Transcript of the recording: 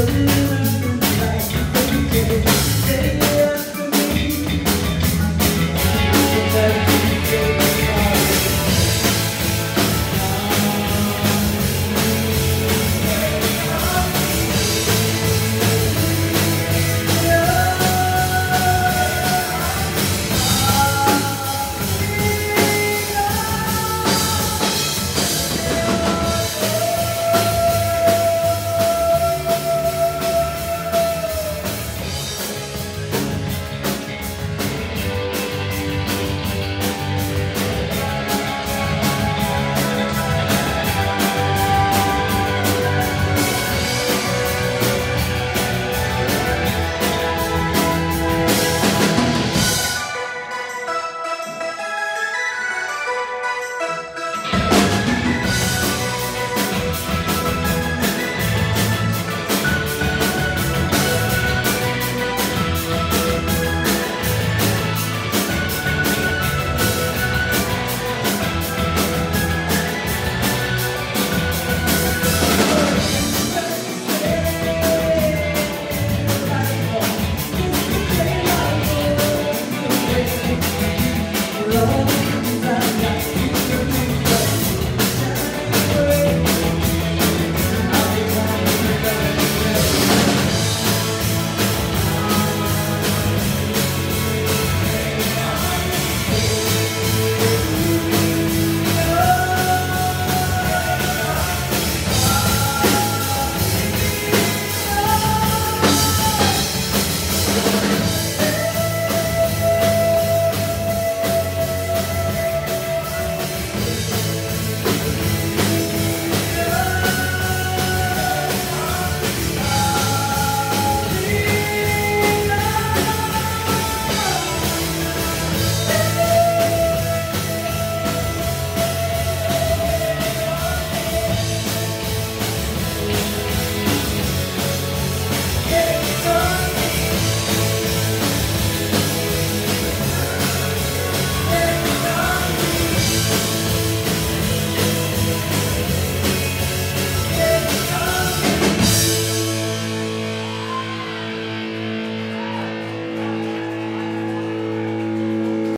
Hallelujah.